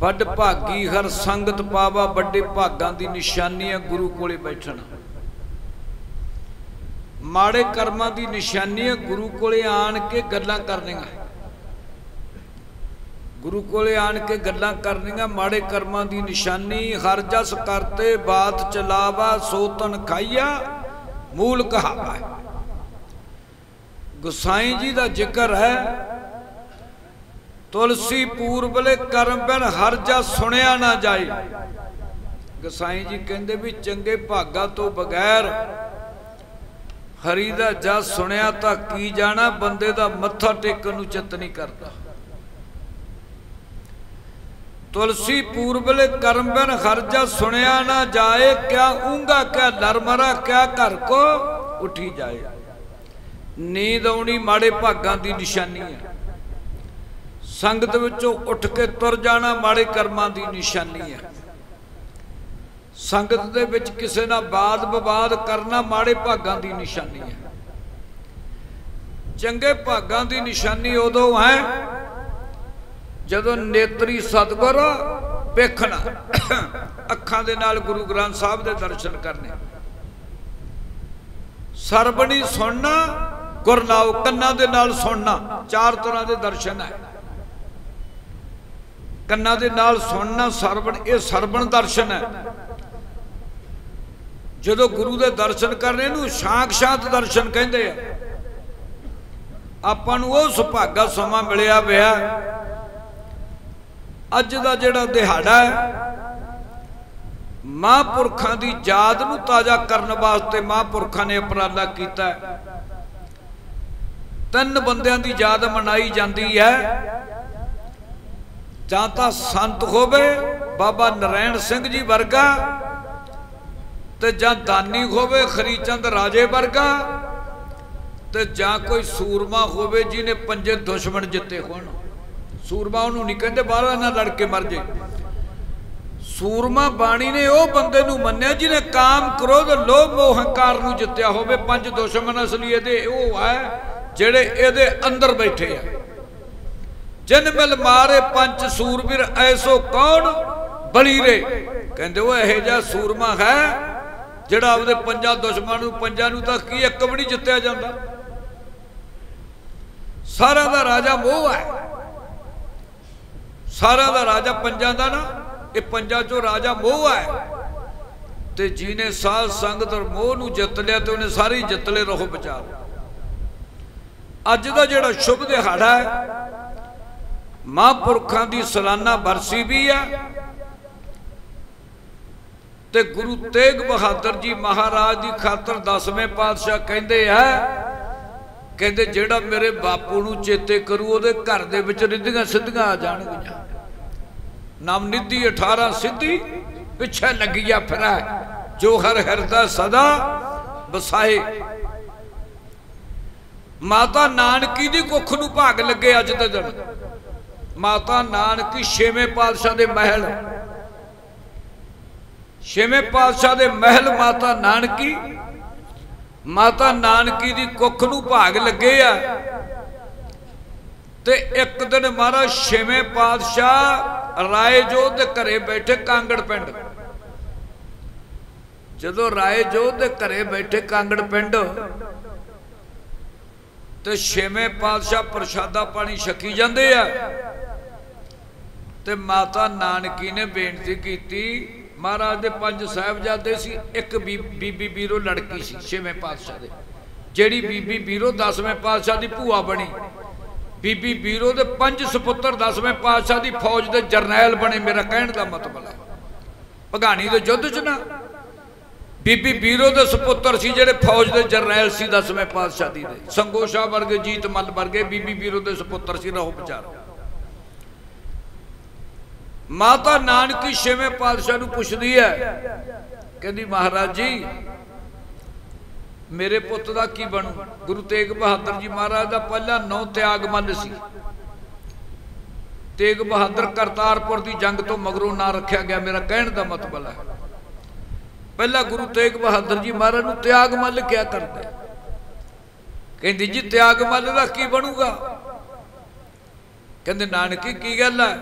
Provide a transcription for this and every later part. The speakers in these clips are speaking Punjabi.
ਵੱਡ ਭਾਗੀ ਹਰ ਸੰਗਤ ਪਾਵਾ, ਵੱਡੇ ਭਾਗਾਂ ਦੀ ਨਿਸ਼ਾਨੀ ਹੈ ਗੁਰੂ ਕੋਲੇ ਬੈਠਣਾ। ਮਾੜੇ ਕਰਮਾਂ ਦੀ ਨਿਸ਼ਾਨੀ ਹੈ ਗੁਰੂ ਕੋਲੇ ਆਣ ਕੇ ਗੱਲਾਂ ਕਰਨੀਆਂ। ਗੁਰੂ ਕੋਲੇ ਆਣ ਕੇ ਗੱਲਾਂ ਕਰਨੀਆਂ, ਮਾੜੇ ਕਰਮਾਂ ਦੀ ਨਿਸ਼ਾਨੀ, ਹਰ ਜਸ ਕਰਤੇ, ਬਾਤ ਚਲਾਵਾ ਸੋ ਤਨ ਖਾਈਆ, ਮੂਲ ਕਹਾਵਾ। ਹੈ ਗੁਸਾਈ ਜੀ ਦਾ ਜ਼ਿਕਰ ਹੈ ਤੁਲਸੀ ਪੂਰਬਲੇ ਕਰਮ ਬਿਨ ਹਰ ਜਾ ਸੁਣਿਆ ਨਾ ਜਾਏ ਗਸਾਈ ਜੀ ਕਹਿੰਦੇ ਵੀ ਚੰਗੇ ਭਾਗਾ ਤੋਂ ਬਗੈਰ ਹਰੀ ਦਾ ਜਸ ਸੁਣਿਆ ਤਾਂ ਕੀ ਜਾਣਾ, ਬੰਦੇ ਦਾ ਮੱਥਾ ਟੇਕਣ ਨੂੰ ਚਿੱਤ ਨਹੀਂ ਕਰਦਾ। ਤੁਲਸੀ ਪੂਰਬਲੇ ਕਰਮ ਬਿਨ ਖਰਜਾ ਸੁਣਿਆ ਨਾ ਜਾਏ, ਕਿਆ ਉਂਗਾ ਕਿਆ ਨਰਮਰਾ, ਕਿਆ ਘਰ ਕੋ ਉਠੀ ਜਾਏ। ਨੀਂਦ ਆਉਣੀ ਮਾੜੇ ਭਾਗਾਂ ਦੀ ਨਿਸ਼ਾਨੀ ਹੈ। ਸੰਗਤ ਵਿੱਚੋਂ ਉੱਠ ਕੇ ਤੁਰ ਜਾਣਾ ਮਾੜੇ ਕਰਮਾਂ ਦੀ ਨਿਸ਼ਾਨੀ ਹੈ। ਸੰਗਤ ਦੇ ਵਿੱਚ ਕਿਸੇ ਨਾਲ ਬਾਦ ਵਿਵਾਦ ਕਰਨਾ ਮਾੜੇ ਭਾਗਾਂ ਦੀ ਨਿਸ਼ਾਨੀ ਹੈ। ਚੰਗੇ ਭਾਗਾਂ ਦੀ ਨਿਸ਼ਾਨੀ ਉਦੋਂ ਹੈ ਜਦੋਂ ਨੇਤਰੀ ਸਤਗੁਰ ਵੇਖਣਾ। ਅੱਖਾਂ ਦੇ ਨਾਲ ਗੁਰੂ ਗ੍ਰੰਥ ਸਾਹਿਬ ਦੇ ਦਰਸ਼ਨ ਕਰਨੇ। ਸਰਬਣੀ ਸੁਣਨਾ, ਗੁਰਨਾਉ ਕੰਨਾਂ ਦੇ ਨਾਲ ਸੁਣਨਾ, ਚਾਰ ਤਰ੍ਹਾਂ ਦੇ ਦਰਸ਼ਨ ਹੈ। ਕੰਨਾਂ ਦੇ ਨਾਲ ਸੁਣਨਾ ਸਰਵਣ, ਇਹ ਸਰਵਣ ਦਰਸ਼ਨ ਹੈ। ਜਦੋਂ ਗੁਰੂ ਦੇ ਦਰਸ਼ਨ ਕਰਨੇ ਨੂੰ ਸਾਖਸ਼ਾਤ ਦਰਸ਼ਨ ਕਹਿੰਦੇ ਆ। ਆਪਾਂ ਨੂੰ ਉਹ ਸੁਭਾਗਾ ਸਮਾਂ ਮਿਲਿਆ ਪਿਆ। ਅੱਜ ਦਾ ਜਿਹੜਾ ਦਿਹਾੜਾ ਹੈ, ਮਹਾਂਪੁਰਖਾਂ ਦੀ ਯਾਦ ਨੂੰ ਤਾਜ਼ਾ ਕਰਨ ਵਾਸਤੇ ਮਹਾਂਪੁਰਖਾਂ ਨੇ ਉਪਰਾਲਾ ਕੀਤਾ ਤਿੰਨ ਬੰਦਿਆਂ ਦੀ ਯਾਦ ਮਨਾਈ ਜਾਂਦੀ ਹੈ। ਜਾਂ ਤਾਂ ਸੰਤ ਹੋਵੇ, ਬਾਬਾ ਨਰੈਣ ਸਿੰਘ ਜੀ ਵਰਗਾ ਤੇ ਜਾਂ ਦਾਨੀ ਹੋਵੇ, ਖਰੀਚੰਦ ਰਾਜੇ ਵਰਗਾ ਤੇ ਜਾਂ ਕੋਈ ਸੂਰਮਾ ਹੋਵੇ ਜਿਹਨੇ ਪੰਜੇ ਦੁਸ਼ਮਣ ਜਿੱਤੇ ਹੋਣ। ਸੂਰਮਾ ਉਹਨੂੰ ਨਹੀਂ ਕਹਿੰਦੇ, ਬਾਹਰ ਨਾ ਲੜ ਕੇ ਮਰ ਜੇ। ਸੂਰਮਾ ਬਾਣੀ ਨੇ ਉਹ ਬੰਦੇ ਨੂੰ ਮੰਨਿਆ ਜਿਹਨੇ ਕਾਮ, ਕ੍ਰੋਧ, ਲੋਭ, ਮੋਹ, ਹੰਕਾਰ ਨੂੰ ਜਿੱਤਿਆ ਹੋਵੇ। ਪੰਜ ਦੁਸ਼ਮਣ ਅਸਲੀ ਇਹਦੇ ਉਹ ਹੈ, ਜਿਹੜੇ ਇਹਦੇ ਅੰਦਰ ਬੈਠੇ ਆ। ਜਿਨ ਮਿਲ ਮਾਰੇ ਪੰਜ ਸੂਰਬੀਰ, ਐਸੋ ਕੌਣ ਬਲੀ ਰੇ? ਕਹਿੰਦੇ ਉਹ ਇਹੋ ਜਿਹਾ ਸੂਰਮਾ ਹੈ ਜਿਹੜਾ ਉਹਦੇ ਪੰਜਾਂ ਦੁਸ਼ਮਣ ਨੂੰ, ਪੰਜਾਂ ਨੂੰ ਤਾਂ ਕੀ ਇੱਕ ਵੀ ਨਹੀਂ ਜਿੱਤਿਆ ਜਾਂਦਾ। ਸਾਰਾ ਦਾ ਰਾਜਾ ਮੋਹ ਹੈ। ਸਾਰਾ ਦਾ ਰਾਜਾ ਪੰਜਾਂ ਦਾ ਨਾ, ਇਹ ਪੰਜਾਂ ਚੋਂ ਰਾਜਾ ਮੋਹ ਹੈ। ਤੇ ਜਿਹਨੇ ਸਾਧ ਸੰਗਤ ਔਰ ਮੋਹ ਨੂੰ ਜਿੱਤ ਲਿਆ ਤੇ ਉਹਨੇ ਸਾਰੀ ਜਿੱਤ ਲੈ ਰਹੋ ਵਿਚਾਰ। ਅੱਜ ਦਾ ਜਿਹੜਾ ਸ਼ੁਭ ਦਿਹਾੜਾ ਹੈ ਮਹਾਂਪੁਰਖਾਂ ਦੀ ਸਾਲਾਨਾ ਬਰਸੀ ਵੀ ਆ। ਤੇ ਗੁਰੂ ਤੇਗ ਬਹਾਦਰ ਜੀ ਮਹਾਰਾਜ ਦੀ ਖਾਤਰ ਦਸਵੇਂ ਪਾਤਸ਼ਾਹ ਕਹਿੰਦੇ ਆ, ਕਹਿੰਦੇ ਜਿਹੜਾ ਮੇਰੇ ਬਾਪੂ ਨੂੰ ਚੇਤੇ ਕਰੂ, ਉਹਦੇ ਘਰ ਦੇ ਵਿੱਚ ਰਿੱਧੀਆਂ ਸਿੱਧੀਆਂ ਆ ਜਾਣਗੀਆਂ। ਨਾਮ ਨਿੱਧੀ 18 ਸਿੱਧੀ, ਪਿੱਛੇ ਲੱਗਿਆ ਫਿਰੈ, ਜੋ ਹਰ ਹਿਰਦਾ ਸਦਾ ਵਸਾਏ। ਮਾਤਾ ਨਾਨਕੀ ਦੀ ਕੁੱਖ ਨੂੰ ਭਾਗ ਲੱਗੇ ਅੱਜ ਦੇ ਦਿਨ। ਮਾਤਾ ਨਾਨਕੀ ਛੇਵੇਂ ਪਾਤਸ਼ਾਹ ਦੇ ਮਹਿਲ। ਛੇਵੇਂ ਪਾਤਸ਼ਾਹ ਦੇ ਮਹਿਲ ਮਾਤਾ ਨਾਨਕੀ। ਮਾਤਾ ਨਾਨਕੀ ਦੀ ਕੁੱਖ ਨੂੰ ਭਾਗ ਲੱਗੇ ਆ। ਤੇ ਇੱਕ ਦਿਨ ਮਹਾਰਾਜ ਛੇਵੇਂ ਪਾਤਸ਼ਾਹ ਰਾਏ ਜੋਧ ਦੇ ਘਰੇ ਬੈਠੇ ਕਾਂਗੜ ਪਿੰਡ। ਜਦੋਂ ਰਾਏ ਜੋਧ ਦੇ ਘਰੇ ਬੈਠੇ ਕਾਂਗੜ ਪਿੰਡ, ਤੇ ਛੇਵੇਂ ਪਾਤਸ਼ਾਹ ਪ੍ਰਸ਼ਾਦਾ ਪਾਣੀ ਛਕੀ ਜਾਂਦੇ ਆ। ਤੇ ਮਾਤਾ ਨਾਨਕੀ ਨੇ ਬੇਨਤੀ ਕੀਤੀ, ਮਹਾਰਾਜ ਦੇ ਪੰਜ ਸਾਹਿਬਜ਼ਾਦੇ ਸੀ, ਇੱਕ ਬੀਬੀ ਬੀਰੋ ਲੜਕੀ ਸੀ, ਛੇਵੇਂ ਪਾਤਸ਼ਾਹ ਦੇ। ਜਿਹੜੀ ਬੀਬੀ ਬੀਰੋ 10ਵੇਂ ਪਾਤਸ਼ਾਹ ਦੀ ਭੂਆ ਬਣੀ। ਬੀਬੀ ਬੀਰੋ ਦੇ ਪੰਜ ਸੁਪੁੱਤਰ 10ਵੇਂ ਪਾਤਸ਼ਾਹ ਦੀ ਫੌਜ ਦੇ ਜਰਨੈਲ ਬਣੇ, ਮੇਰਾ ਕਹਿਣ ਦਾ ਮਤਲਬ ਹੈ। ਭਗਾਣੀ ਦੇ ਯੁੱਧ 'ਚ ਨਾ, ਬੀਬੀ ਬੀਰੋ ਦੇ ਸੁਪੁੱਤਰ ਸੀ, ਜਿਹੜੇ ਫੌਜ ਦੇ ਜਰਨੈਲ ਸੀ 10ਵੇਂ ਪਾਤਸ਼ਾਹ ਦੀ ਦੇ। ਸੰਗੋ ਵਰਗੇ, ਜੀਤ ਮੱਲ ਵਰਗੇ ਬੀਬੀ ਬੀਰੋ ਦੇ ਸੁਪੁੱਤਰ ਸੀ, ਰਹੋ ਵਿਚਾਰ। ਮਾਤਾ ਨਾਨਕੀ ਛੇਵੇਂ ਪਾਤਸ਼ਾਹ ਨੂੰ ਪੁੱਛਦੀ ਹੈ, ਕਹਿੰਦੀ, ਮਹਾਰਾਜ ਜੀ, ਮੇਰੇ ਪੁੱਤ ਦਾ ਕੀ ਬਣੂ? ਗੁਰੂ ਤੇਗ ਬਹਾਦਰ ਜੀ ਮਹਾਰਾਜ ਦਾ ਪਹਿਲਾ ਨੌ ਤਿਆਗ ਸੀ। ਤੇਗ ਬਹਾਦਰ ਕਰਤਾਰਪੁਰ ਦੀ ਜੰਗ ਤੋਂ ਮਗਰੋਂ ਨਾ ਰੱਖਿਆ ਗਿਆ। ਮੇਰਾ ਕਹਿਣ ਦਾ ਮਤਲਬ ਹੈ, ਪਹਿਲਾ ਗੁਰੂ ਤੇਗ ਬਹਾਦਰ ਜੀ ਮਹਾਰਾਜ ਨੂੰ ਤਿਆਗ ਮੱਲ ਕਿਆ ਕਰਦੇ? ਕਹਿੰਦੀ, ਜੀ ਤਿਆਗ ਦਾ ਕੀ ਬਣੂਗਾ? ਕਹਿੰਦੇ, ਨਾਨਕੀ, ਕੀ ਗੱਲ ਹੈ?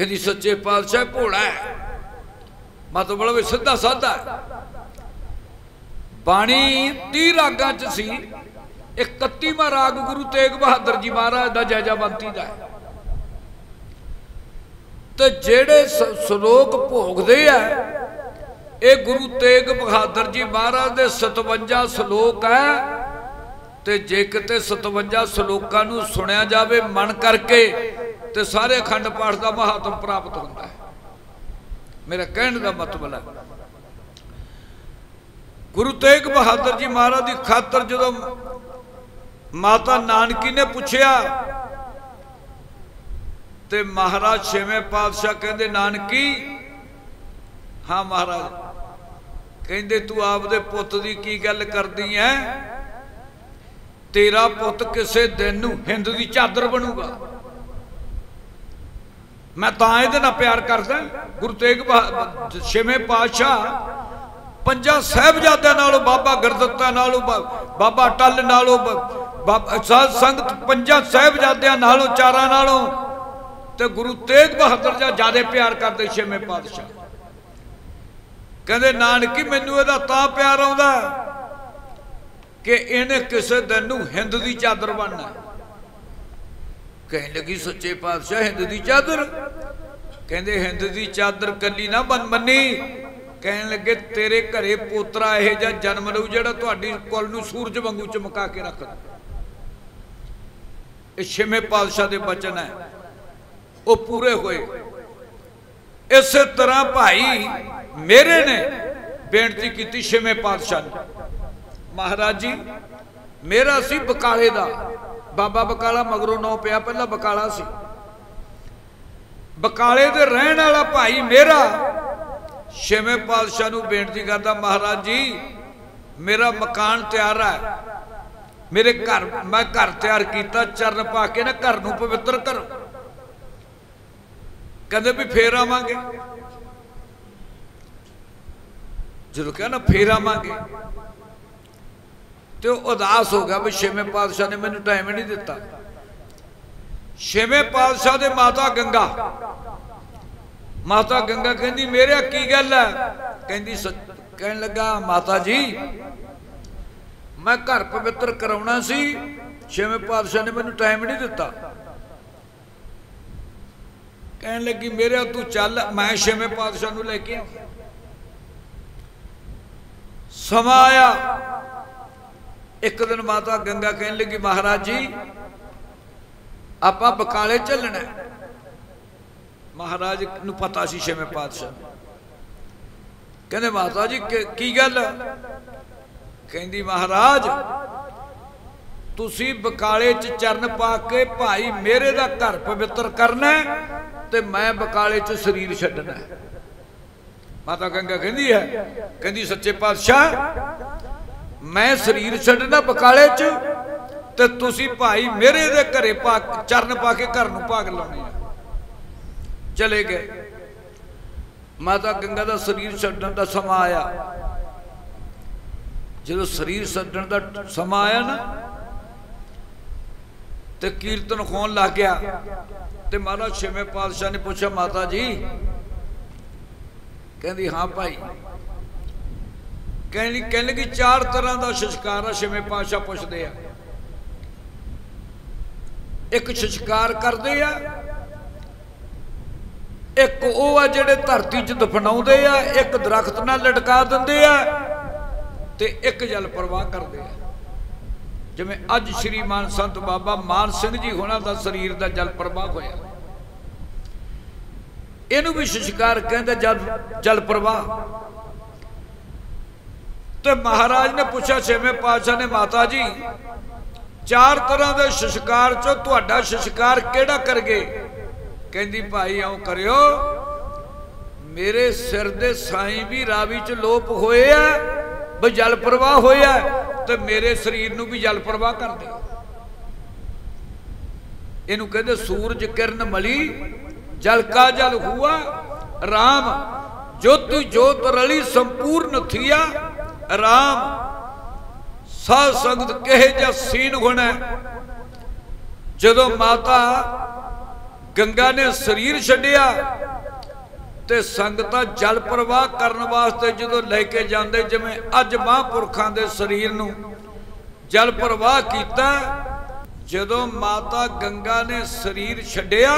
ਕਹਿੰਦੀ ਸੱਚੇ ਪਾਤਸ਼ਾਹ ਭੋਲਾ ਹੈ। ਮਤਲਬ ਵੀ ਸਿੱਧਾ ਸਾਦਾ ਬਾਣੀ 30 ਰਾਗਾਂ ਚ ਸੀ। 31ਵਾਂ ਰਾਗ ਗੁਰੂ ਤੇਗ ਬਹਾਦਰ ਜੀ ਮਹਾਰਾਜ ਦਾ ਜੈਜਾਵੰਤੀ ਦਾ ਹੈ। ਤੇ ਜਿਹੜੇ ਸ਼ਲੋਕ ਭੋਗਦੇ ਆ, ਇਹ ਗੁਰੂ ਤੇਗ ਬਹਾਦਰ ਜੀ ਮਹਾਰਾਜ ਦੇ 57 ਸ਼ਲੋਕ ਹੈ। ਤੇ ਜੇ ਕਿਤੇ 57 ਸ਼ਲੋਕਾਂ ਨੂੰ ਸੁਣਿਆ ਜਾਵੇ ਮਨ ਕਰਕੇ ਤੇ ਸਾਰੇ ਅਖੰਡ ਪਾਠ ਦਾ ਮਹਾਤਮ ਪ੍ਰਾਪਤ ਹੁੰਦਾ ਹੈ। ਮੇਰਾ ਕਹਿਣ ਦਾ ਮਤਲਬ ਹੈ, ਗੁਰੂ ਤੇਗ ਬਹਾਦਰ ਜੀ ਮਹਾਰਾਜ ਦੀ ਖਾਤਰ ਜਦੋਂ ਮਾਤਾ ਨਾਨਕੀ ਨੇ ਪੁੱਛਿਆ ਤੇ ਮਹਾਰਾਜ ਛੇਵੇਂ ਪਾਤਸ਼ਾਹ ਕਹਿੰਦੇ, ਨਾਨਕੀ, ਹਾਂ ਮਹਾਰਾਜ, ਕਹਿੰਦੇ ਤੂੰ ਆਪਦੇ ਪੁੱਤ ਦੀ ਕੀ ਗੱਲ ਕਰਦੀ ਐ? ਤੇਰਾ ਪੁੱਤ ਕਿਸੇ ਦਿਨ ਨੂੰ ਹਿੰਦ ਦੀ ਚਾਦਰ ਬਣੂਗਾ। ਮੈਂ ਤਾਂ ਇਹਦੇ ਨਾਲ ਪਿਆਰ ਕਰਦਾ। ਗੁਰੂ ਤੇਗ ਬਹਾਦਰ ਛੇਵੇਂ ਪਾਤਸ਼ਾਹ ਪੰਜਾਂ ਸਹਿਬਜ਼ਾਦਿਆਂ ਨਾਲੋਂ, ਬਾਬਾ ਗੁਰਦੱਤਾ ਨਾਲੋਂ ਬਾਬਾ ਟੱਲ ਨਾਲੋਂ ਬਾਬਾ ਸਾਧ ਸੰਗਤ ਪੰਜਾਂ ਸਹਿਬਜ਼ਾਦਿਆਂ ਨਾਲੋਂ, ਚਾਰਾਂ ਨਾਲੋਂ ਤੇ ਗੁਰੂ ਤੇਗ ਬਹਾਦਰ ਜੀ ਜ਼ਿਆਦਾ ਪਿਆਰ ਕਰਦੇ ਛੇਵੇਂ ਪਾਤਸ਼ਾਹ। ਕਹਿੰਦੇ, ਨਾਨਕੀ, ਮੈਨੂੰ ਇਹਦਾ ਤਾਂ ਪਿਆਰ ਆਉਂਦਾ ਕਿ ਇਹਨੇ ਕਿਸੇ ਦਿਨ ਨੂੰ ਹਿੰਦ ਦੀ ਚਾਦਰ ਬਣਨਾ ਕਹਿਣ ਲੱਗੀ, ਸੱਚੇ ਪਾਤਸ਼ਾਹ, ਹਿੰਦ ਦੀ ਚਾਦਰ। ਕਹਿੰਦੇ, ਹਿੰਦ ਦੀ ਚਾਦਰ ਕੱਲੀ ਨਾ ਬਨ ਮੰਨੀ। ਕਹਿਣ ਲੱਗੇ, ਤੇਰੇ ਘਰੇ ਪੋਤਰਾ ਇਹ ਜਾਂ ਜਨਮ ਲਊ, ਜਿਹੜਾ ਤੁਹਾਡੀ ਕੁਲ ਨੂੰ ਸੂਰਜ ਵਾਂਗੂ ਚਮਕਾ ਕੇ ਰੱਖ ਇਹ ਛੇਵੇਂ ਪਾਤਸ਼ਾਹ ਦੇ ਬਚਨ ਹੈ। ਉਹ ਪੂਰੇ ਹੋਏ। ਇਸੇ ਤਰ੍ਹਾਂ ਭਾਈ ਮੇਰੇ ਨੇ ਬੇਨਤੀ ਕੀਤੀ ਛੇਵੇਂ ਪਾਤਸ਼ਾਹ ਨੇ। ਮਹਾਰਾਜ ਜੀ, ਮੇਰਾ ਸੀ ਬਕਾਲੇ ਦਾ। ਬਾਬਾ ਬਕਾਲਾ ਮਗਰੋਂ ਨੌ ਪਿਆ, ਪਹਿਲਾਂ ਬਕਾਲਾ ਸੀ। ਬਕਾਲੇ ਦੇ ਰਹਿਣ ਵਾਲਾ ਭਾਈ ਮੇਰਾ, ਛੇਵੇਂ ਪਾਤਸ਼ਾਹ ਨੂੰ ਬੇਨਤੀ ਕਰਦਾ, ਮਹਾਰਾਜ ਜੀ, ਮੇਰਾ ਮਕਾਨ ਤਿਆਰ ਹੈ। ਮੇਰੇ ਘਰ, ਮੈਂ ਘਰ ਤਿਆਰ ਕੀਤਾ, ਚਰਨ ਪਾ ਕੇ ਨਾ ਘਰ ਨੂੰ ਪਵਿੱਤਰ ਕਰੋ। ਕਹਿੰਦੇ ਵੀ ਫੇਰ ਆਵਾਂਗੇ। ਜਦੋਂ ਕਿਹਾ ਨਾ ਫੇਰ ਆਵਾਂਗੇ ਤੇ ਉਹ ਉਦਾਸ ਹੋ ਗਿਆ ਵੀ ਛੇਵੇਂ ਪਾਤਸ਼ਾਹ ਨੇ ਮੈਨੂੰ ਟਾਈਮ ਨਹੀਂ ਦਿੱਤਾ। ਛੇਵੇਂ ਪਾਤਸ਼ਾਹ ਦੇ ਮਾਤਾ ਗੰਗਾ। ਮਾਤਾ ਗੰਗਾ ਕਹਿੰਦੀ, ਮੇਰੇ ਕੀ ਗੱਲ ਹੈ? ਕਹਿੰਦੀ ਕਹਿਣ ਲੱਗਾ, ਮਾਤਾ ਜੀ, ਮੈਂ ਘਰ ਪਵਿੱਤਰ ਕਰਾਉਣਾ ਸੀ, ਛੇਵੇਂ ਪਾਤਸ਼ਾਹ ਨੇ ਮੈਨੂੰ ਟਾਈਮ ਨਹੀਂ ਦਿੱਤਾ। ਕਹਿਣ ਲੱਗੀ, ਮੇਰੇ ਤੂੰ ਚੱਲ, ਮੈਂ ਛੇਵੇਂ ਪਾਤਸ਼ਾਹ ਨੂੰ ਲੈ ਕੇ ਆ ਸਮਾਂ ਆਇਆ। ਇੱਕ ਦਿਨ ਮਾਤਾ ਗੰਗਾ ਕਹਿਣ ਲੱਗੀ, ਮਹਾਰਾਜ ਜੀ, ਆਪਾਂ ਬਕਾਲੇ ਚੱਲਣਾ ਮਹਾਰਾਜ ਨੂੰ ਪਤਾ ਸੀ ਛੇਵੇਂ ਪਾਤਸ਼ਾਹ। ਕਹਿੰਦੇ, ਮਾਤਾ ਜੀ, ਕੀ ਗੱਲ ਕਹਿੰਦੀ, ਮਹਾਰਾਜ, ਤੁਸੀਂ ਬਕਾਲੇ 'ਚ ਚਰਨ ਪਾ ਕੇ ਭਾਈ ਮੇਰੇ ਦਾ ਘਰ ਪਵਿੱਤਰ ਕਰਨਾ ਤੇ ਮੈਂ ਬਕਾਲੇ 'ਚ ਸਰੀਰ ਛੱਡਣਾ ਮਾਤਾ ਗੰਗਾ ਕਹਿੰਦੀ ਹੈ, ਕਹਿੰਦੀ, ਸੱਚੇ ਪਾਤਸ਼ਾਹ ਮੈਂ ਸਰੀਰ ਛੱਡਣਾ ਬਕਾਲੇ 'ਚ, ਤੇ ਤੁਸੀਂ ਭਾਈ ਮੇਰੇ ਦੇ ਘਰੇ ਪਾ ਚਰਨ ਪਾ ਕੇ ਘਰ ਨੂੰ ਭਾਗ ਲਾਉਣੇ ਆ। ਚਲੇ ਗਏ। ਮਾਤਾ ਗੰਗਾ ਦਾ ਸਰੀਰ ਛੱਡਣ ਦਾ ਸਮਾਂ ਆਇਆ। ਜਦੋਂ ਸਰੀਰ ਛੱਡਣ ਦਾ ਸਮਾਂ ਆਇਆ ਨਾ, ਤੇ ਕੀਰਤਨ ਹੋਣ ਲੱਗ ਗਿਆ। ਤੇ ਮਹਾਰਾਜ ਛੇਵੇਂ ਪਾਤਸ਼ਾਹ ਨੇ ਪੁੱਛਿਆ, ਮਾਤਾ ਜੀ, ਕਹਿੰਦੀ, ਹਾਂ ਭਾਈ ਕਹਿੰਦੀ ਕਹਿੰਦੇ ਕਿ ਚਾਰ ਤਰ੍ਹਾਂ ਦਾ ਸਸਕਾਰ ਆ, ਛੇਵੇਂ ਪਾਤਸ਼ਾਹ ਪੁੱਛਦੇ ਆ। ਇੱਕ ਸੰਸਕਾਰ ਕਰਦੇ ਆ, ਇੱਕ ਉਹ ਆ ਜਿਹੜੇ ਧਰਤੀ 'ਚ ਦਫਨਾਉਂਦੇ ਆ, ਇੱਕ ਦਰਖਤ ਨਾਲ ਲਟਕਾ ਦਿੰਦੇ ਆ ਤੇ ਇੱਕ ਜਲ ਪ੍ਰਵਾਹ ਕਰਦੇ ਆ। ਜਿਵੇਂ ਅੱਜ ਸ਼੍ਰੀ ਮਾਨ ਸੰਤ ਬਾਬਾ ਮਾਨ ਸਿੰਘ ਜੀ ਹੋਣਾ ਦਾ ਸਰੀਰ ਦਾ ਜਲ ਪ੍ਰਵਾਹ ਹੋਇਆ। ਇਹਨੂੰ ਵੀ ਸਸਕਾਰ ਕਹਿੰਦੇ ਜਲ ਜਲ ਪ੍ਰਵਾਹ ਤੇ ਮਹਾਰਾਜ ਨੇ ਪੁੱਛਿਆ, ਛੇਵੇਂ ਪਾਤਸ਼ਾਹ ਨੇ ਮਾਤਾ ਜੀ ਚਾਰ ਤਰ੍ਹਾਂ ਦੇ ਸੰਸਕਾਰ ਚੋਂ ਤੁਹਾਡਾ ਸੰਸਕਾਰ ਕਿਹੜਾ ਕਰਗੇ? ਕਹਿੰਦੀ, ਭਾਈ ਆਉ ਕਰਿਓ। ਮੇਰੇ ਸਿਰ ਦੇ ਸਾਈਂ ਵੀ ਰਾਵੀ ਚ ਲੋਪ ਹੋਏ ਆ ਬਈ ਜਲ ਪ੍ਰਵਾਹ ਹੋਇਆ ਤੇ ਮੇਰੇ ਸਰੀਰ ਨੂੰ ਵੀ ਜਲ ਪ੍ਰਵਾਹ ਕਰ ਦੇ ਇਹਨੂੰ ਕਹਿੰਦੇ, ਸੂਰਜ ਕਿਰਨ ਮਲੀ, ਜਲ ਕਾ ਜਲ ਹੁਆ RAM ਜੋਤਿ ਜੋਤ ਰਲੀ ਸੰਪੂਰਨ ਥਿਆ RAM ਸਾਧ ਸੰਗਤ ਕਹੇ ਜਾਂ ਸੀਨ ਹੋਣਾ ਜਦੋਂ ਮਾਤਾ ਗੰਗਾ ਨੇ ਸਰੀਰ ਛੱਡਿਆ ਤੇ ਸੰਗਤਾਂ ਜਲ ਪ੍ਰਵਾਹ ਕਰਨ ਵਾਸਤੇ ਜਦੋਂ ਲੈ ਕੇ ਜਾਂਦੇ, ਜਿਵੇਂ ਅੱਜ ਮਹਾਂਪੁਰਖਾਂ ਦੇ ਸਰੀਰ ਨੂੰ ਜਲ ਪ੍ਰਵਾਹ ਕੀਤਾ, ਜਦੋਂ ਮਾਤਾ ਗੰਗਾ ਨੇ ਸਰੀਰ ਛੱਡਿਆ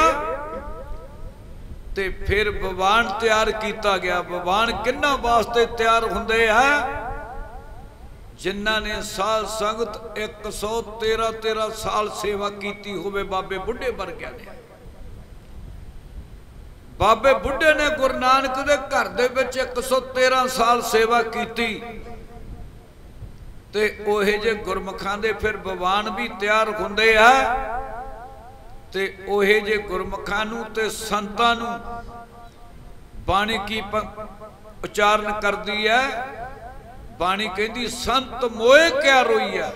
ਤੇ ਫਿਰ ਬਵਾਨ ਤਿਆਰ ਕੀਤਾ ਗਿਆ। ਬਵਾਨ ਕਿੰਨਾ ਵਾਸਤੇ ਤਿਆਰ ਹੁੰਦੇ ਆ? ਜਿਨ੍ਹਾਂ ਨੇ ਸਾਧ ਸੰਗਤ 113 13 ਸਾਲ ਸੇਵਾ ਕੀਤੀ ਹੋਵੇ, ਬਾਬੇ ਬੁੱਢੇ ਵਰਗਿਆਂ ਨੇ। ਬਾਬੇ ਬੁੱਢੇ ਨੇ ਗੁਰੂ ਨਾਨਕ ਦੇ ਘਰ ਦੇ ਵਿੱਚ 113 ਸਾਲ ਸੇਵਾ ਕੀਤੀ। ਤੇ ਉਹੇ ਜੇ ਗੁਰਮਖਾਂ ਦੇ ਫਿਰ ਬਵਾਨ ਵੀ ਤਿਆਰ ਹੁੰਦੇ ਆ। ਤੇ ਉਹੇ ਜੇ ਗੁਰਮਖਾਂ ਨੂੰ ਤੇ ਸੰਤਾਂ ਨੂੰ ਬਾਣੀ ਕੀ ਉਚਾਰਨ ਕਰਦੀ ਹੈ ਬਾਣੀ ਕਹਿੰਦੀ, ਸੰਤ ਮੋਏ ਕਿਆ ਰੋਈਆ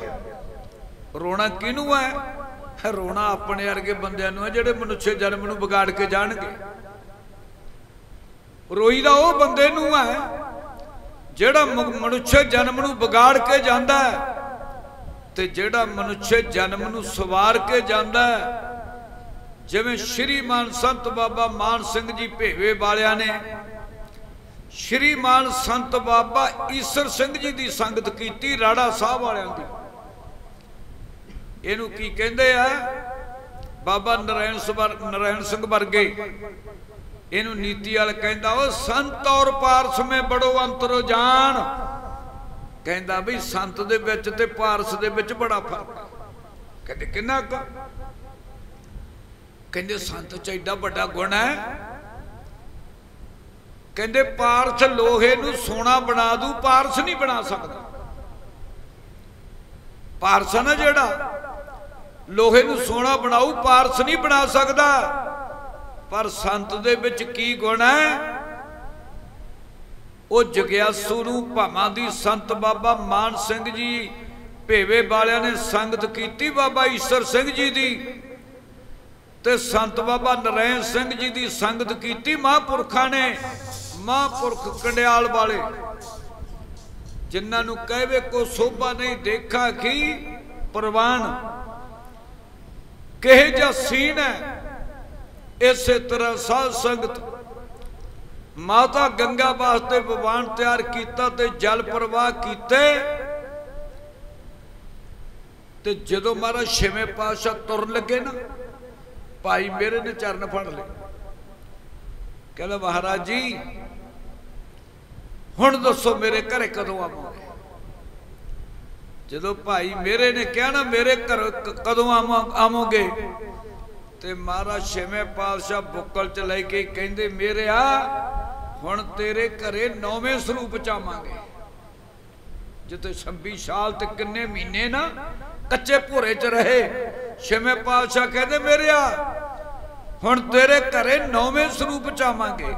ਰੋਣਾ ਕਿਹਨੂੰ ਹੈ ਰੋਣਾ ਆਪਣੇ ਵਰਗੇ ਬੰਦਿਆਂ ਨੂੰ ਹੈ ਜਿਹੜੇ ਮਨੁੱਖੇ ਜਨਮ ਨੂੰ ਵਿਗਾੜ ਕੇ ਜਾਣਗੇ। ਰੋਈ ਦਾ ਉਹ ਬੰਦੇ ਨੂੰ ਹੈ ਜਿਹੜਾ ਮਨੁੱਖੇ ਜਨਮ ਨੂੰ ਵਿਗਾੜ ਕੇ ਜਾਂਦਾ ਹੈ ਤੇ ਜਿਹੜਾ ਮਨੁੱਖੇ ਜਨਮ ਨੂੰ ਸਵਾਰ ਕੇ ਜਾਂਦਾ ਹੈ। ਜਿਵੇਂ ਸ਼੍ਰੀਮਾਨ ਸੰਤ ਬਾਬਾ ਮਾਨ ਸਿੰਘ ਜੀ ਭੇਵੇ ਵਾਲਿਆਂ ਨੇ ਸ਼੍ਰੀਮਾਨ ਸੰਤ ਬਾਬਾ ਈਸਰ ਸਿੰਘ ਜੀ ਦੀ ਸੰਗਤ ਕੀਤੀ ਰਾੜਾ ਸਾਹਿਬ ਵਾਲਿਆਂ ਦੀ। ਇਹਨੂੰ ਕੀ ਕਹਿੰਦੇ ਆ? ਬਾਬਾ ਨਰੈਣ ਸਵਰ, ਨਰੈਣ ਸਿੰਘ ਵਰਗੇ। ਇਹਨੂੰ ਨੀਤੀ ਵਾਲ ਕਹਿੰਦਾ ਉਹ ਸੰਤ ਔਰ ਪਾਰਸ ਮੇ ਬੜੋ ਅੰਤਰੋ ਜਾਣ। ਕਹਿੰਦਾ ਵੀ ਸੰਤ ਦੇ ਵਿੱਚ ਤੇ ਪਾਰਸ ਦੇ ਵਿੱਚ ਬੜਾ ਫ਼ਰਕ ਕਹਿੰਦੇ ਕਿੰਨਾ ਕੁ? ਕਹਿੰਦੇ ਸੰਤ ਚ ਐਡਾ ਵੱਡਾ ਗੁਣ ਹੈ। ਕਹਿੰਦੇ ਪਾਰਸ ਲੋਹੇ ਨੂੰ ਸੋਨਾ ਬਣਾ ਦੂ, ਪਾਰਸ ਨਹੀਂ ਬਣਾ ਸਕਦਾ। ਪਾਰਸ ਨਾ ਜਿਹੜਾ, ਲੋਹੇ ਨੂੰ ਸੋਨਾ ਬਣਾਉ ਪਾਰਸ ਨਹੀਂ ਬਣਾ ਸਕਦਾ। ਪਰ ਸੰਤ ਦੇ ਵਿੱਚ ਕੀ ਗੁਣ ਹੈ? ਉਹ ਜਗਿਆਸੂ ਨੂੰ ਭਾਵਾਂ ਦੀ ਸੰਤ ਬਾਬਾ ਮਾਨ ਸਿੰਘ ਜੀ, ਭੇਵੇ ਵਾਲਿਆਂ ਨੇ ਸੰਗਤ ਕੀਤੀ ਬਾਬਾ ਈਸ਼ਰ ਸਿੰਘ ਜੀ ਦੀ। ਤੇ ਸੰਤ ਬਾਬਾ ਨਰੈਣ ਸਿੰਘ ਜੀ ਦੀ ਸੰਗਤ ਕੀਤੀ ਮਹਾਂਪੁਰਖਾਂ ਨੇ। ਮਹਾਂਪੁਰਖ ਕੰਡਿਆਲ ਵਾਲੇ, ਜਿਨ੍ਹਾਂ ਨੂੰ ਕਹਿਵੇ ਕੋ ਸੋਭਾ ਨਹੀਂ ਦੇਖਾ ਕੀ ਪ੍ਰਵਾਨ। ਕਿਹੇ ਜਿਹਾ ਸੀਨ ਹੈ? ਇਸੇ ਤਰ੍ਹਾਂ ਸਾਧ ਸੰਗਤ ਮਾਤਾ ਗੰਗਾ ਵਾਸਤੇ ਭਗਵਾਨ ਤਿਆਰ ਕੀਤਾ ਤੇ ਜਲ ਪ੍ਰਵਾਹ ਕੀਤੇ। ਤੇ ਜਦੋਂ ਮਹਾਰਾਜ ਛੇਵੇਂ ਪਾਤਸ਼ਾਹ ਤੁਰਨ ਲੱਗੇ ਨਾ, ਭਾਈ ਮੇਰੇ ਨੇ ਚਰਨ ਫੜ ਲਏ। ਕਹਿੰਦਾ, ਮਹਾਰਾਜ ਜੀ ਹੁਣ ਦੱਸੋ ਮੇਰੇ ਘਰੇ ਕਦੋਂ ਆਵੋਗੇ? ਜਦੋਂ ਭਾਈ ਮੇਰੇ ਨੇ ਕਿਹਾ ਨਾ, ਮੇਰੇ ਘਰ ਕਦੋਂ ਆਵੋਗੇ? ਤੇ ਮਹਾਰਾਜ ਛੇਵੇਂ ਪਾਤਸ਼ਾਹ ਬੁੱਕਲ ਚ ਲੈ ਕੇ ਕਹਿੰਦੇ, ਮੇਰੇ ਆ, ਹੁਣ ਤੇਰੇ ਘਰੇ ਨੌਵੇਂ ਸਰੂਪ ਚ ਆਵਾਂਗੇ। ਜਿੱਤੇ 26 ਸਾਲ ਤੇ ਕਿੰਨੇ ਮਹੀਨੇ ਨਾ, ਕੱਚੇ ਭੋਰੇ ਚ ਰਹੇ, ਛੇਵੇਂ ਪਾਤਸ਼ਾਹ ਕਹਿੰਦੇ, ਮੇਰੇ ਆ, ਹੁਣ ਤੇਰੇ ਘਰੇ ਨੌਵੇਂ ਸਰੂਪ ਚ ਆਵਾਂਗੇ।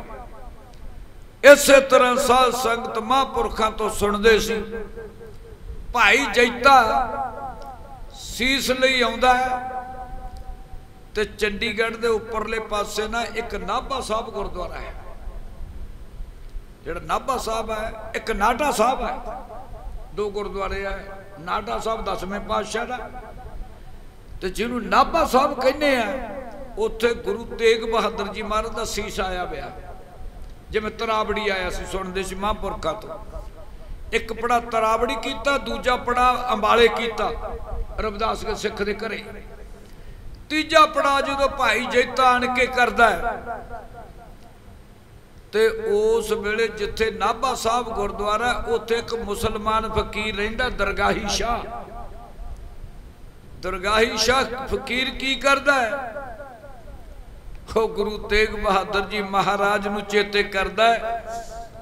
ਇਸੇ ਤਰ੍ਹਾਂ ਸਾਧ ਸੰਗਤ ਮਹਾਂਪੁਰਖਾਂ ਤੋਂ ਸੁਣਦੇ ਸੀ, ਭਾਈ ਜੈਤਾ ਸੀਸ ਲਈ ਆਉਂਦਾ ਤੇ ਚੰਡੀਗੜ੍ਹ ਦੇ ਉੱਪਰਲੇ ਪਾਸੇ ਨਾ ਇੱਕ ਨਾਭਾ ਸਾਹਿਬ ਗੁਰਦੁਆਰਾ ਹੈ। ਜਿਹੜਾ ਨਾਭਾ ਸਾਹਿਬ ਹੈ, ਇੱਕ ਨਾਟਾ ਸਾਹਿਬ ਹੈ। ਦੋ ਗੁਰਦੁਆਰੇ ਆ, ਨਾਟਾ ਸਾਹਿਬ ਦਸਵੇਂ ਪਾਤਸ਼ਾਹ ਦਾ। ਤੇ ਜਿਹਨੂੰ ਨਾਭਾ ਸਾਹਿਬ ਕਹਿੰਦੇ ਆ, ਉੱਥੇ ਗੁਰੂ ਤੇਗ ਬਹਾਦਰ ਜੀ ਮਹਾਰਾਜ ਦਾ ਸੀਸ ਆਇਆ ਪਿਆ ਜਿਵੇਂ ਤਰਾਬੜੀ ਆਇਆ ਸੀ, ਸੁਣਦੇ ਸੀ ਮਹਾਂਪੁਰਖਾਂ ਤੋਂ। ਇੱਕ ਪੜਾ ਤਰਾਬੜੀ ਕੀਤਾ, ਦੂਜਾ ਪੜਾ ਅੰਬਾਲੇ ਕੀਤਾ, ਰਵਿਦਾਸ ਦੇ ਸਿੱਖ ਦੇ ਘਰੇ। ਤੀਜਾ ਪੜਾ ਜਦੋਂ ਭਾਈ ਜੈਤਾ ਆਣ ਕੇ ਕਰਦਾ ਤੇ ਉਸ ਵੇਲੇ ਜਿੱਥੇ ਨਾਭਾ ਸਾਹਿਬ ਗੁਰਦੁਆਰਾ ਉੱਥੇ ਇੱਕ ਮੁਸਲਮਾਨ ਫਕੀਰ ਰਹਿੰਦਾ, ਦਰਗਾਹੀ ਸ਼ਾਹ। ਦਰਗਾਹੀ ਸ਼ਾਹ ਫਕੀਰ ਕੀ ਕਰਦਾ ਹੈ? ਉਹ ਗੁਰੂ ਤੇਗ ਬਹਾਦਰ ਜੀ ਮਹਾਰਾਜ ਨੂੰ ਚੇਤੇ ਕਰਦਾ ਹੈ।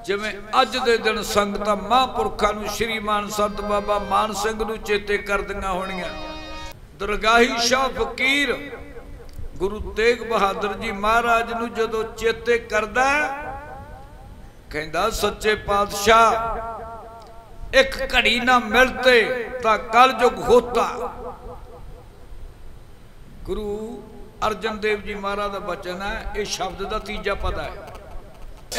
ਜਿਵੇਂ ਅੱਜ ਦੇ ਦਿਨ ਸੰਗਤਾਂ ਮਹਾਂਪੁਰਖਾਂ ਨੂੰ ਸ਼੍ਰੀਮਾਨ ਸੰਤ ਬਾਬਾ ਮਾਨ ਸਿੰਘ ਨੂੰ ਚੇਤੇ ਕਰਦੀਆਂ ਹੋਣੀਆਂ। ਦਰਗਾਹੀ ਸ਼ਾਹ ਫਕੀਰ ਗੁਰੂ ਤੇਗ ਬਹਾਦਰ ਜੀ ਮਹਾਰਾਜ ਨੂੰ ਜਦੋਂ ਚੇਤੇ ਕਰਦਾ ਕਹਿੰਦਾ, ਸੱਚੇ ਪਾਤਸ਼ਾਹ, ਇੱਕ ਘੜੀ ਨਾ ਮਿਲਤੇ ਤਾਂ ਕਲਯੁਗ ਹੋਤਾ। ਗੁਰੂ ਅਰਜਨ ਦੇਵ ਜੀ ਮਹਾਰਾਜ ਦਾ ਬਚਨ ਹੈ, ਇਹ ਸ਼ਬਦ ਦਾ ਤੀਜਾ ਪਦ ਹੈ।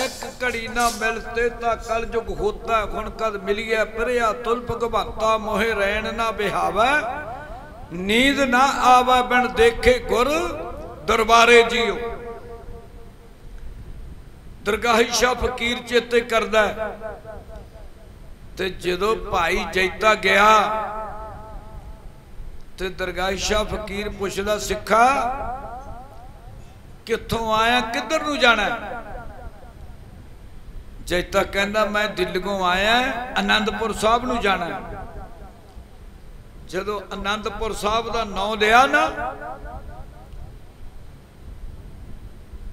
ਇੱਕ ਘੜੀ ਨਾ ਮਿਲਤੇ ਤਾਂ ਕਲ ਜੁਗ ਹੋਤਾ, ਹੁਣ ਕਦ ਮਿਲਿਆ ਪਰਿਆ ਤੁਲ ਭਗਵੰਤਾ ਮੋਹਿ ਰਹਿਣ ਨਾ ਬਿਹਾਵੇ, ਨੀਂਦ ਨਾ ਆਵੇ ਬਿਨ ਦੇਖੇ ਗੁਰ, ਦਰਬਾਰੇ ਜੀਓ। ਦਰਗਾਹੀ ਸ਼ਾਹ ਫਕੀਰ ਚੇਤੇ ਕਰਦਾ ਤੇ ਜਦੋਂ ਭਾਈ ਜੈਤਾ ਗਿਆ ਤੇ ਦਰਗਾਹੀ ਸ਼ਾਹ ਫਕੀਰ ਪੁੱਛਦਾ, ਸਿੱਖਾ, ਕਿੱਥੋਂ ਆਇਆ, ਕਿੱਧਰ ਨੂੰ ਜਾਣਾ? ਜੈਤਾ ਕਹਿੰਦਾ, ਮੈਂ ਦਿੱਲੀੋਂ ਆਇਆ ਆਨੰਦਪੁਰ ਸਾਹਿਬ ਨੂੰ ਜਾਣਾ। ਜਦੋਂ ਆਨੰਦਪੁਰ ਸਾਹਿਬ ਦਾ ਨਾਂ ਲਿਆ ਨਾ,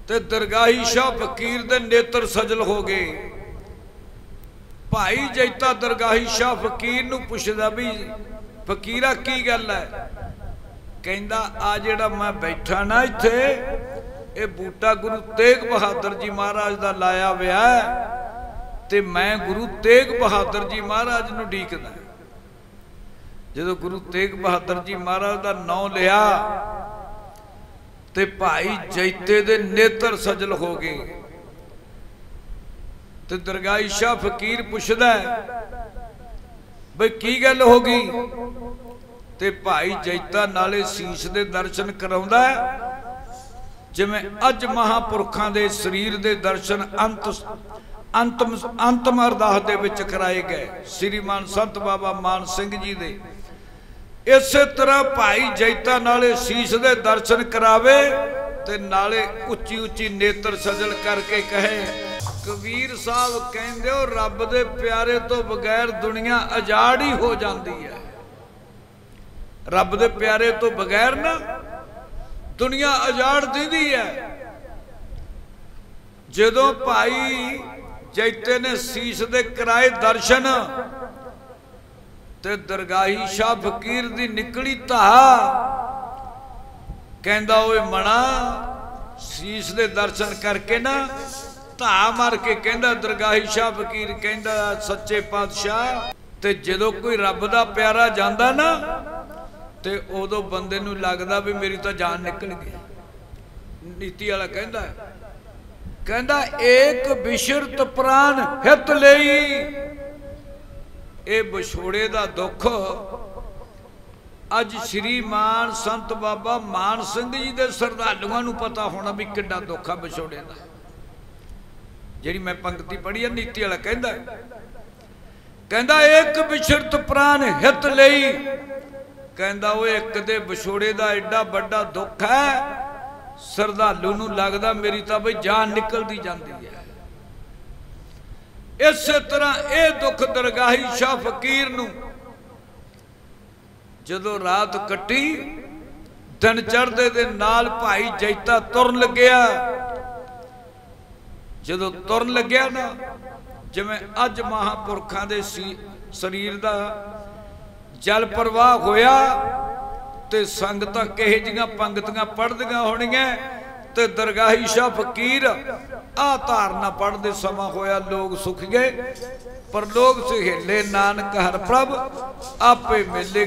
ਤੇ ਦਰਗਾਹੀ ਸ਼ਾਹ ਫਕੀਰ ਦੇ ਨੇਤਰ ਸਜਲ ਹੋ ਗਏ। ਭਾਈ ਜੈਤਾ ਦਰਗਾਹੀ ਸ਼ਾਹ ਫਕੀਰ ਨੂੰ ਪੁੱਛਦਾ ਵੀ ਫਕੀਰਾ ਕੀ ਗੱਲ ਹੈ? ਕਹਿੰਦਾ, ਆ ਜਿਹੜਾ ਮੈਂ ਬੈਠਾ ਨਾ ਇੱਥੇ, ਇਹ ਬੂਟਾ ਗੁਰੂ ਤੇਗ ਬਹਾਦਰ ਜੀ ਮਹਾਰਾਜ ਦਾ ਲਾਇਆ ਹੋਇਆ ਤੇ ਮੈਂ ਗੁਰੂ ਤੇਗ ਬਹਾਦਰ ਜੀ ਮਹਾਰਾਜ ਨੂੰ ਢੀਕਦਾ ਜਦੋਂ ਗੁਰੂ ਤੇਗ ਬਹਾਦਰ ਜੀ ਮਹਾਰਾਜ ਦਾ ਨਾਮ ਲਿਆ ਤੇ ਭਾਈ ਜੈਤੇ ਦੇ ਨੇਤਰ ਸਜਲ ਹੋ ਗਏ ਤੇ ਦਰਗਾਹੀ ਸ਼ਾਹ ਫਕੀਰ ਪੁੱਛਦਾ ਬਈ ਕੀ ਗੱਲ ਹੋ ਗਈ? ਤੇ ਭਾਈ ਜੈਤਾ ਨਾਲੇ ਸੀਸ ਦੇ ਦਰਸ਼ਨ ਕਰਾਉਂਦਾ ਜਿਵੇਂ ਅੱਜ ਮਹਾਪੁਰਖਾਂ ਦੇ ਸਰੀਰ ਦੇ ਦਰਸ਼ਨ ਅੰਤ ਅੰਤਮ ਅੰਤਮ ਅਰਦਾਸ ਦੇ ਵਿੱਚ ਕਰਾਏ ਗਏ। ਸ੍ਰੀਮਾਨ ਸੰਤ ਬਾਬਾ ਮਾਨ ਸਿੰਘ ਜੀ ਦੇ। ਇਸੇ ਤਰ੍ਹਾਂ ਭਾਈ ਜੈਤਾ ਨਾਲੇ ਸੀਸ ਦੇ ਦਰਸ਼ਨ ਕਰਾਵੇ ਤੇ ਨਾਲੇ ਉੱਚੀ ਉੱਚੀ ਨੇਤਰ ਸਜਲ ਕਰਕੇ ਕਹੇ ਕਬੀਰ ਸਾਹਿਬ ਕਹਿੰਦੇ ਹੋ, ਰੱਬ ਦੇ ਪਿਆਰੇ ਤੋਂ ਬਗੈਰ ਦੁਨੀਆ ਅਜਾੜ ਹੀ ਹੋ ਜਾਂਦੀ ਹੈ। ਰੱਬ ਦੇ ਪਿਆਰੇ ਤੋਂ ਬਗੈਰ ਨਾ ਦੁਨੀਆ ਅਜਾੜ ਦਿੰਦੀ ਹੈ। ਜਦੋਂ ਭਾਈ ਜੈਤੇ ਨੇ ਸੀਸ ਦੇ ਕਿਰਾਏ ਦਰਸ਼ਨ ਤੇ ਦਰਗਾਹੀ ਸ਼ਾਹ ਫਕੀਰ ਦੀ ਨਿਕਲੀ ਧਾ ਕਹਿੰਦਾ ਓਏ ਮਣਾ, ਸੀਸ ਦੇ ਦਰਸ਼ਨ ਕਰਕੇ ਨਾ ਧਾ ਮਾਰ ਕੇ ਕਹਿੰਦਾ, ਦਰਗਾਹੀ ਸ਼ਾਹ ਫਕੀਰ ਕਹਿੰਦਾ, ਸੱਚੇ ਪਾਤਸ਼ਾਹ, ਤੇ ਜਦੋਂ ਕੋਈ ਰੱਬ ਦਾ ਪਿਆਰਾ ਜਾਂਦਾ ਨਾ, ਤੇ ਉਦੋਂ ਬੰਦੇ ਨੂੰ ਲੱਗਦਾ ਵੀ ਮੇਰੀ ਤਾਂ ਜਾਨ ਨਿਕਲ ਗਈ। ਨੀਤੀ ਵਾਲਾ ਕਹਿੰਦਾ ਕਹਿੰਦਾ, ਏਕ ਬਿਸ਼ਰਤ ਪ੍ਰਾਨ ਹਿਤ ਲਈ। ਇਹ ਵਿਛੋੜੇ ਦਾ ਦੁੱਖ। ਅੱਜ ਸ਼੍ਰੀ ਮਾਨ ਸੰਤ ਬਾਬਾ ਮਾਨ ਸਿੰਘ ਜੀ ਦੇ ਸਰਦਾਲੂਆਂ ਨੂੰ ਪਤਾ ਹੋਣਾ ਵੀ ਕਿੱਡਾ ਦੁੱਖ ਆ ਵਿਛੋੜੇ ਦਾ। ਜਿਹੜੀ ਮੈਂ ਪੰਕਤੀ ਪੜ੍ਹੀ ਹੈ ਨੀਤੀ ਵਾਲਾ ਕਹਿੰਦਾ ਕਹਿੰਦਾ, ਇੱਕ ਵਿਛੜਤ ਪ੍ਰਾਨ ਹਿੱਤ ਲਈ। ਕਹਿੰਦਾ, ਉਹ ਇੱਕ ਦੇ ਵਿਛੋੜੇ ਦਾ ਐਡਾ ਵੱਡਾ ਦੁੱਖ ਹੈ। ਸਰਦਾਲੂ ਨੂੰ ਲੱਗਦਾ ਮੇਰੀ ਤਾਂ ਬਈ ਜਾਨ ਨਿਕਲਦੀ ਜਾਂਦੀ ਹੈ। ਇਸੇ ਤਰ੍ਹਾਂ ਇਹ ਦੁੱਖ ਦਰਗਾਹੀ ਸ਼ਾਹ ਫਕੀਰ ਨੂੰ ਜਦੋਂ ਰਾਤ ਕੱਟੀ, ਦਿਨ ਚੜ੍ਹਦੇ ਦੇ ਨਾਲ ਭਾਈ ਜੈਤਾ ਤੁਰਨ ਲੱਗਿਆ। ਜਦੋਂ ਤੁਰਨ ਲੱਗਿਆ ਨਾ, ਜਿਵੇਂ ਅੱਜ ਮਹਾਪੁਰਖਾਂ ਦੇ ਸਰੀਰ ਦਾ ਜਲ ਪ੍ਰਵਾਹ ਹੋਇਆ ਤੇ ਸੰਗਤਾਂ ਕਿਹੇ ਜੀਆਂ ਪੰਗਤੀਆਂ ਪੜ੍ਹਦੀਆਂ ਹੋਣੀਆਂ ਤੇ ਦਰਗਾਹੀ ਸ਼ਾਹ ਫਕੀਰ ਆ ਧਾਰਨਾ ਪੜ੍ਹਦੇ ਸਮਾਂ ਹੋਇਆ, ਲੋਕ ਸੁਖ ਗਏ। ਪਰ ਲੋਕ ਸੁਹੇਲੇ, ਨਾਨਕ, ਹਰ ਪ੍ਰਭ, ਆਪੇ ਮਿਲੇ